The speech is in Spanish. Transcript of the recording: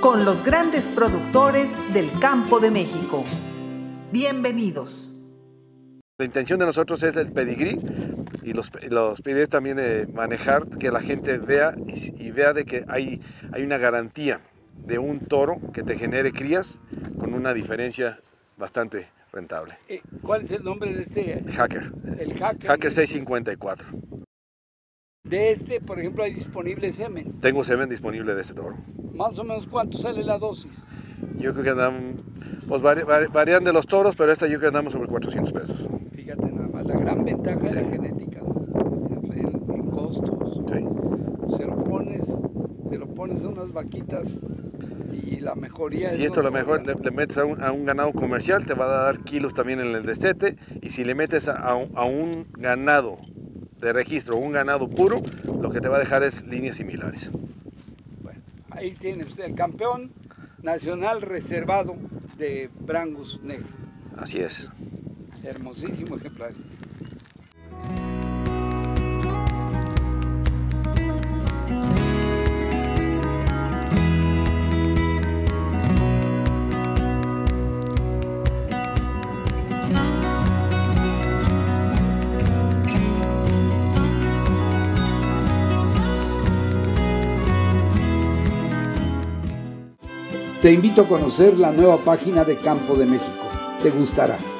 con los grandes productores del campo de México. Bienvenidos. La intención de nosotros es el pedigrí y los, los pedigrí también manejar que la gente vea y, vea de que hay, hay una garantía de un toro que te genere crías con una diferencia bastante rentable. Eh, ¿Cuál es el nombre de este? Hacker. El Hacker. Hacker 654. De este, por ejemplo, hay disponible semen. Tengo semen disponible de este toro. Más o menos, ¿cuánto sale la dosis? Yo creo que andan, pues varían de los toros, pero esta yo creo que andamos sobre 400 pesos. Fíjate nada más, la gran ventaja de la genética, en, costos. Sí. Se lo pones, se lo pones a unas vaquitas y la mejoría si esto lo mejor le, metes a un, ganado comercial te va a dar kilos también en el destete y si le metes a, a un ganado de registro, un ganado puro, lo que te va a dejar es líneas similares. Ahí tiene usted el campeón nacional reservado de Brangus Negro. Así es. Hermosísimo ejemplar. Te invito a conocer la nueva página de Campo de México. Te gustará.